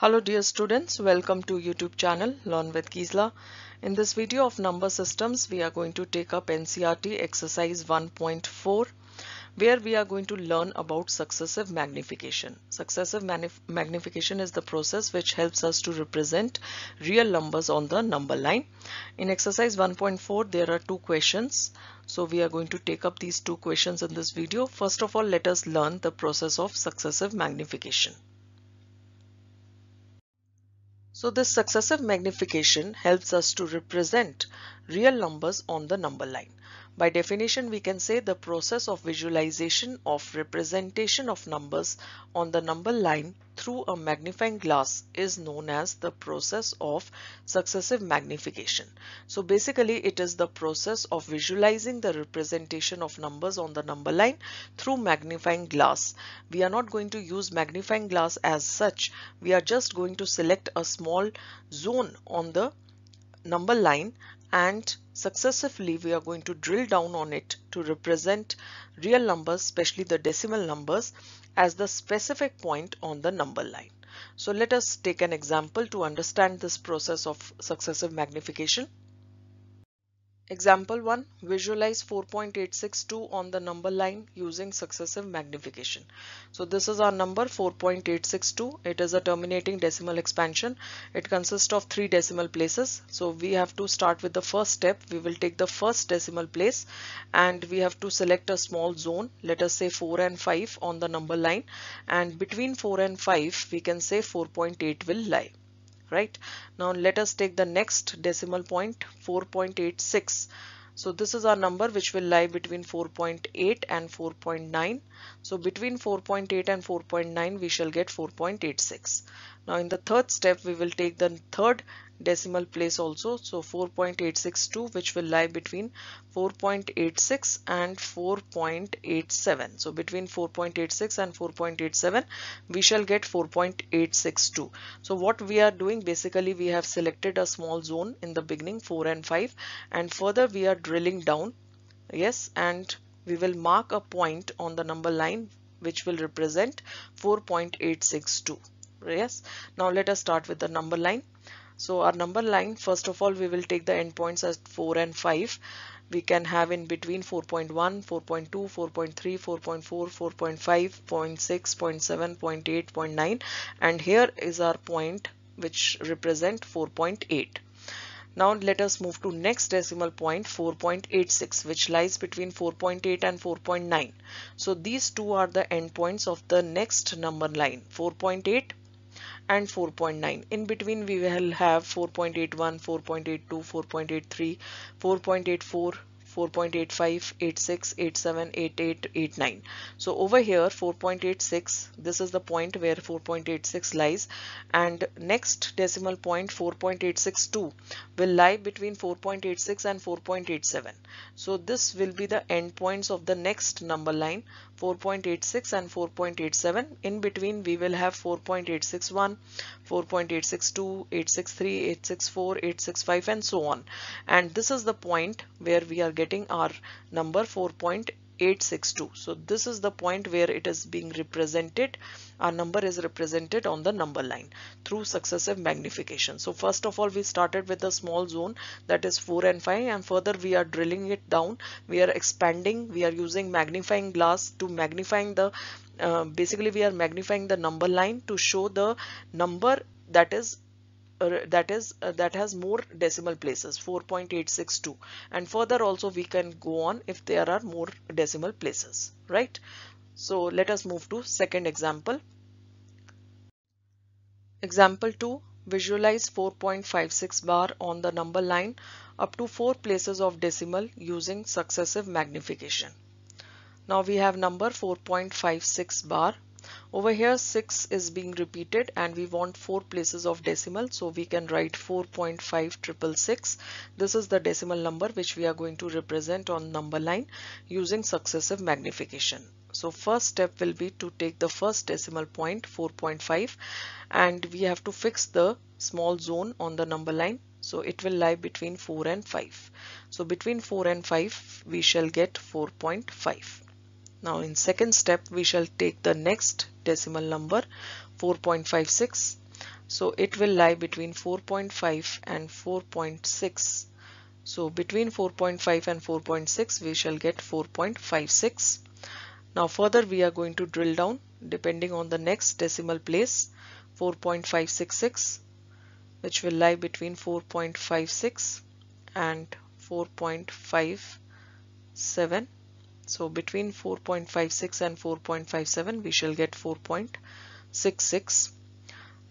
Hello dear students, welcome to YouTube channel Learn with Gizla. In this video of number systems, we are going to take up NCERT exercise 1.4 where we are going to learn about successive magnification. Successive magnification is the process which helps us to represent real numbers on the number line. In exercise 1.4 there are two questions. So we are going to take up these two questions in this video. First of all let us learn the process of successive magnification. So this successive magnification helps us to represent real numbers on the number line. By definition, we can say the process of visualization of representation of numbers on the number line through a magnifying glass is known as the process of successive magnification. So basically it is the process of visualizing the representation of numbers on the number line through magnifying glass. We are not going to use magnifying glass as such. We are just going to select a small zone on the number line and successively we are going to drill down on it to represent real numbers especially the decimal numbers as the specific point on the number line. So let us take an example to understand this process of successive magnification. Example 1. Visualize 4.862 on the number line using successive magnification. So this is our number 4.862. It is a terminating decimal expansion. It consists of three decimal places. So we have to start with the first step. We will take the first decimal place and we have to select a small zone. Let us say 4 and 5 on the number line and between 4 and 5 we can say 4.8 will lie right? Now let us take the next decimal point 4.86 so this is our number which will lie between 4.8 and 4.9 so between 4.8 and 4.9 we shall get 4.86 now in the third step we will take the third decimal place also. So 4.862 which will lie between 4.86 and 4.87 so between 4.86 and 4.87 we shall get 4.862 so what we are doing basically we have selected a small zone in the beginning 4 and 5 and further we are drilling down yes and we will mark a point on the number line which will represent 4.862 yes now let us start with the number line so our number line, first of all, we will take the endpoints as 4 and 5. We can have in between 4.1, 4.2, 4.3, 4.4, 4.5, 0.6, 0.7, 0.8, 0.9 and here is our point which represent 4.8. Now let us move to next decimal point 4.86 which lies between 4.8 and 4.9. So these two are the endpoints of the next number line 4.8 and 4.9 in between we will have 4.81 4.82 4.83 4.84 4.85, 86, 87, 88, 89. So over here 4.86 this is the point where 4.86 lies and next decimal point 4.862 will lie between 4.86 and 4.87. So this will be the endpoints of the next number line 4.86 and 4.87 in between we will have 4.861 4.862 863 864 865 and so on and this is the point where we are getting our number 4.862 so this is the point where it is being represented. Our number is represented on the number line through successive magnification. So first of all we started with a small zone that is 4 and 5 and further we are drilling it down. We are expanding we are using magnifying glass to magnifying the uh, basically we are magnifying the number line to show the number that is uh, that is uh, that has more decimal places 4.862 and further also we can go on if there are more decimal places right? So let us move to second example. Example 2 visualize 4.56 bar on the number line up to four places of decimal using successive magnification. Now we have number 4.56 bar over here 6 is being repeated and we want 4 places of decimal so we can write 4.5666. This is the decimal number which we are going to represent on number line using successive magnification. So first step will be to take the first decimal point 4.5 and we have to fix the small zone on the number line. So it will lie between 4 and 5. So between 4 and 5 we shall get 4.5. Now in second step we shall take the next decimal number 4.56. So it will lie between 4.5 and 4.6. So between 4.5 and 4.6 we shall get 4.56. Now further we are going to drill down depending on the next decimal place 4.566 which will lie between 4.56 and 4.57 so between 4.56 and 4.57 we shall get 4.66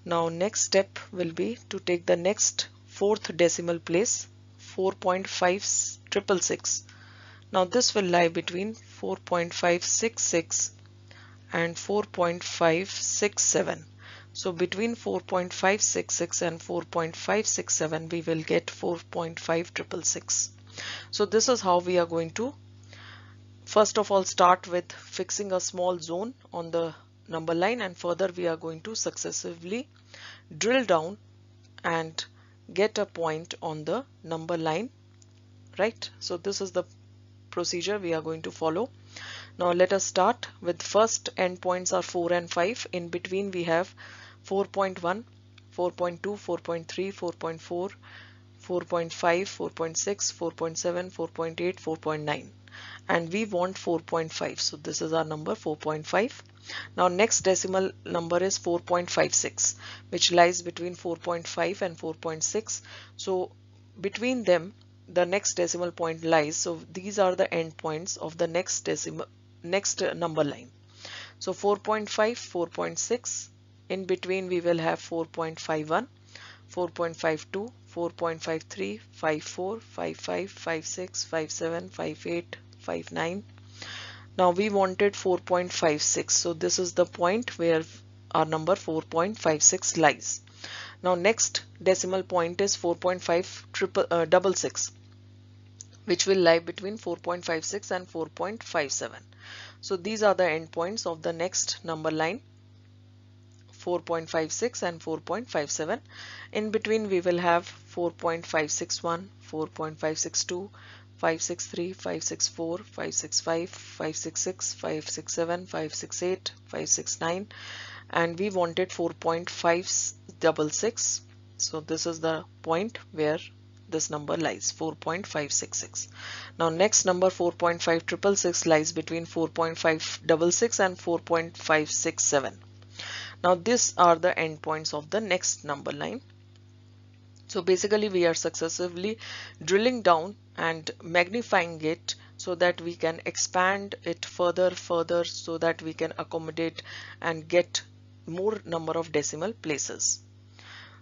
now next step will be to take the next fourth decimal place 4.5666 now this will lie between 4.566 and 4.567 so between 4.566 and 4.567 we will get 4.5666 so this is how we are going to First of all start with fixing a small zone on the number line and further we are going to successively drill down and get a point on the number line right? So this is the procedure we are going to follow. Now let us start with first endpoints are 4 and 5 in between we have 4.1 4.2 4.3 4.4 4.5 4.6 4.7 4.8 4.9 and we want 4.5 so this is our number 4.5 now next decimal number is 4.56 which lies between 4.5 and 4.6 so between them the next decimal point lies so these are the endpoints of the next decimal next number line so 4.5 4.6 in between we will have 4.51 4.52 4.53 54 55 56 57 58 4.59 now we wanted 4.56 so this is the point where our number 4.56 lies now next decimal point is 4.5 triple uh, double six which will lie between 4.56 and 4.57 so these are the endpoints of the next number line 4.56 and 4.57 in between we will have 4.561 4.562 563, 564, 565, 566, 567, 568, 569 and we wanted 4.566 so this is the point where this number lies 4.566 now next number 4.5666 lies between 4.566 and 4.567 now these are the endpoints of the next number line so basically we are successively drilling down and magnifying it so that we can expand it further further so that we can accommodate and get more number of decimal places.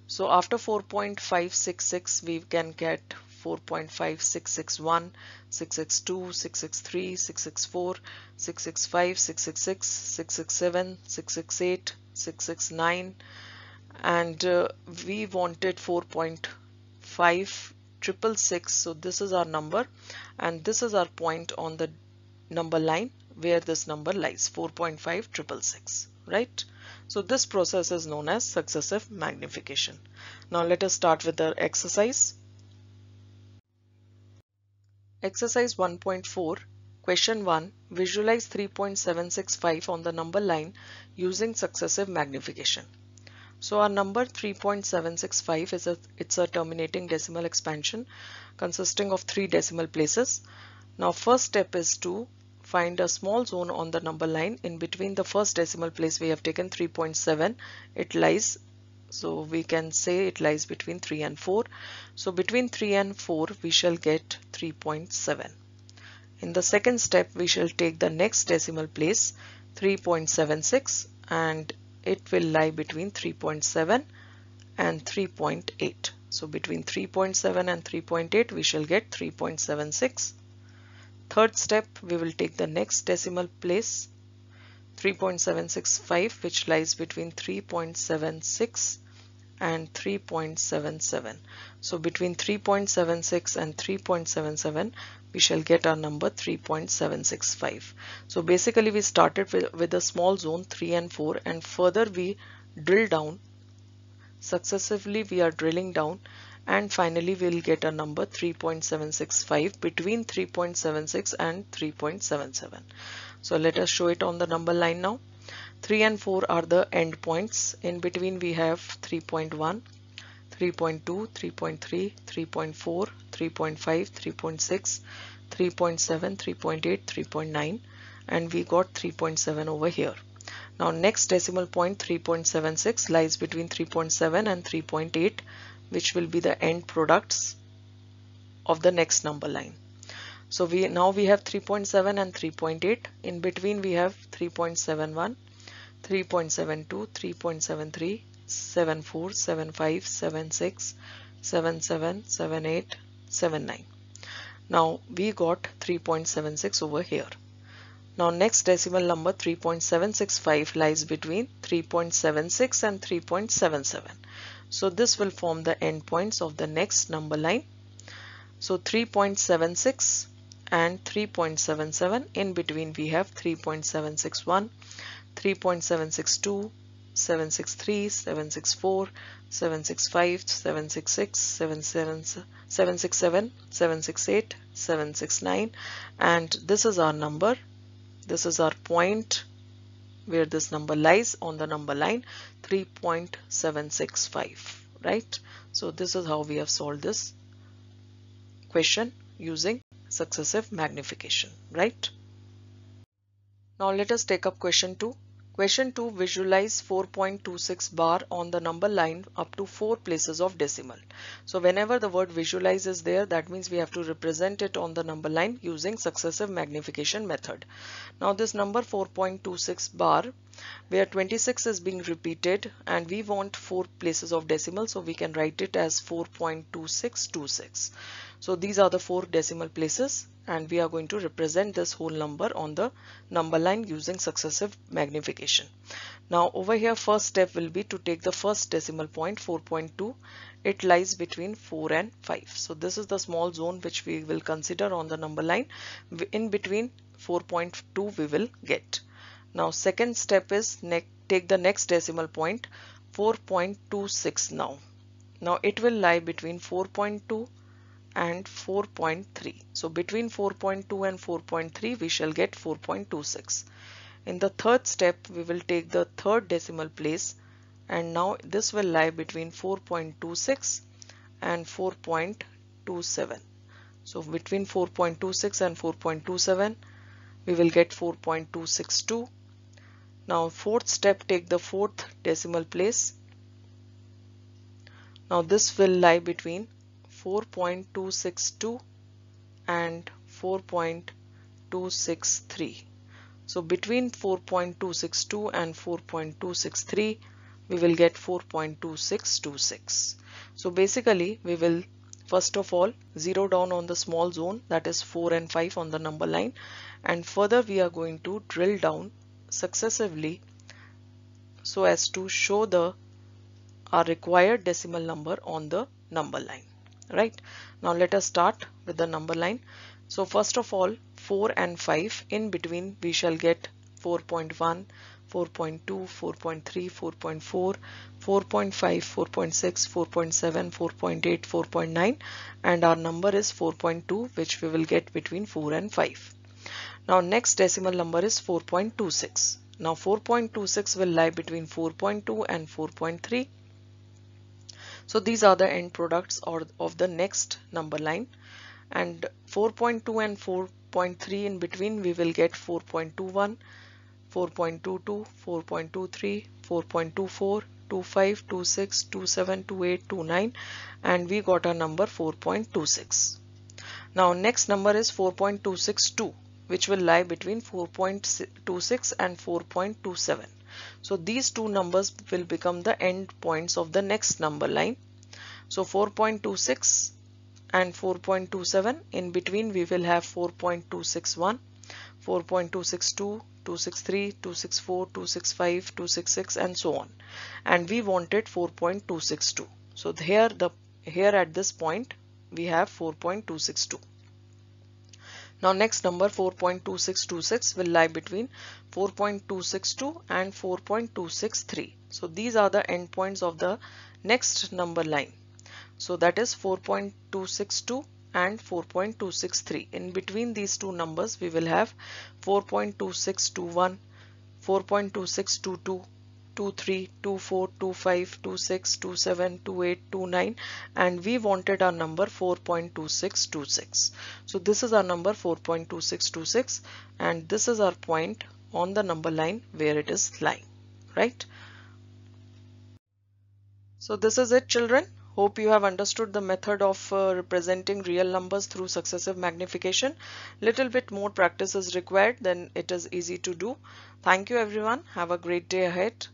So after 4.566 we can get 4.5661, 662, 663, 664, 665, 666, 667, 668, 669 and uh, we wanted 4.5 triple six. So this is our number. And this is our point on the number line where this number lies 4.5 triple six right? So this process is known as successive magnification. Now let us start with the exercise. Exercise 1.4 question 1 visualize 3.765 on the number line using successive magnification so our number 3.765 is a it's a terminating decimal expansion consisting of three decimal places. Now first step is to find a small zone on the number line. In between the first decimal place we have taken 3.7 it lies so we can say it lies between 3 and 4 so between 3 and 4 we shall get 3.7 in the second step we shall take the next decimal place 3.76 and it will lie between 3.7 and 3.8. So between 3.7 and 3.8 we shall get 3.76. Third step we will take the next decimal place 3.765 which lies between 3.76 and 3.77. So between 3.76 and 3.77 we shall get our number 3.765. So basically we started with, with a small zone 3 and 4 and further we drill down. Successively we are drilling down and finally we'll get a number 3.765 between 3.76 and 3.77 so let us show it on the number line now. 3 and 4 are the endpoints in between we have 3.1 3.2 3.3 3.4 3.5 3.6 3.7 3.8 3.9 and we got 3.7 over here now next decimal point 3.76 lies between 3.7 and 3.8 which will be the end products of the next number line. So we now we have 3.7 and 3.8. In between we have 3.71, 3.72, 3.73, 74, 75, 76, 77, 78, 79. Now we got 3.76 over here. Now next decimal number 3.765 lies between 3.76 and 3.77. So this will form the endpoints of the next number line. So 3.76 and 3.77 in between we have 3.761, 3.762, 763, 764, 765, 766, 767, 768, 769 and this is our number. This is our point where this number lies on the number line 3.765 right so this is how we have solved this question using successive magnification right now let us take up question 2 Question 2 visualize 4.26 bar on the number line up to 4 places of decimal. So whenever the word visualize is there that means we have to represent it on the number line using successive magnification method. Now this number 4.26 bar where 26 is being repeated and we want 4 places of decimal so we can write it as 4.2626. So these are the 4 decimal places and we are going to represent this whole number on the number line using successive magnification. Now over here first step will be to take the first decimal point 4.2 it lies between 4 and 5 so this is the small zone which we will consider on the number line in between 4.2 we will get. Now second step is take the next decimal point 4.26 now. Now it will lie between 4.2 and 4.3. So between 4.2 and 4.3 we shall get 4.26. In the third step we will take the third decimal place and now this will lie between 4.26 and 4.27. So between 4.26 and 4.27 we will get 4.262. Now fourth step take the fourth decimal place. Now this will lie between 4.262 and 4.263. So between 4.262 and 4.263 we will get 4.2626. So basically we will first of all zero down on the small zone that is 4 and 5 on the number line and further we are going to drill down successively so as to show the our required decimal number on the number line right now let us start with the number line so first of all 4 and 5 in between we shall get 4.1 4.2 4.3 4.4 4.5 4.6 4.7 4.8 4.9 and our number is 4.2 which we will get between 4 and 5 now next decimal number is 4.26 now 4.26 will lie between 4.2 and 4.3 so these are the end products or of the next number line and 4.2 and 4.3 in between we will get 4.21, 4.22, 4.23, 4.24, 25, 26, 27, 28, 29 and we got a number 4.26. Now next number is 4.262 which will lie between 4.26 and 4.27. So these two numbers will become the end points of the next number line. So 4.26 and 4.27 in between we will have 4.261, 4.262, 263, 264, 265, 266 and so on. And we wanted 4.262. So here the here at this point we have 4.262. Now next number 4.2626 will lie between 4.262 and 4.263. So these are the endpoints of the next number line. So that is 4.262 and 4.263. In between these two numbers we will have 4.2621, 4.2622, 23, 24, 25, 26, 27, 28, 29 and we wanted our number 4.2626. So this is our number 4.2626 and this is our point on the number line where it is lying, right? So this is it children. Hope you have understood the method of uh, representing real numbers through successive magnification. Little bit more practice is required then it is easy to do. Thank you everyone. Have a great day ahead.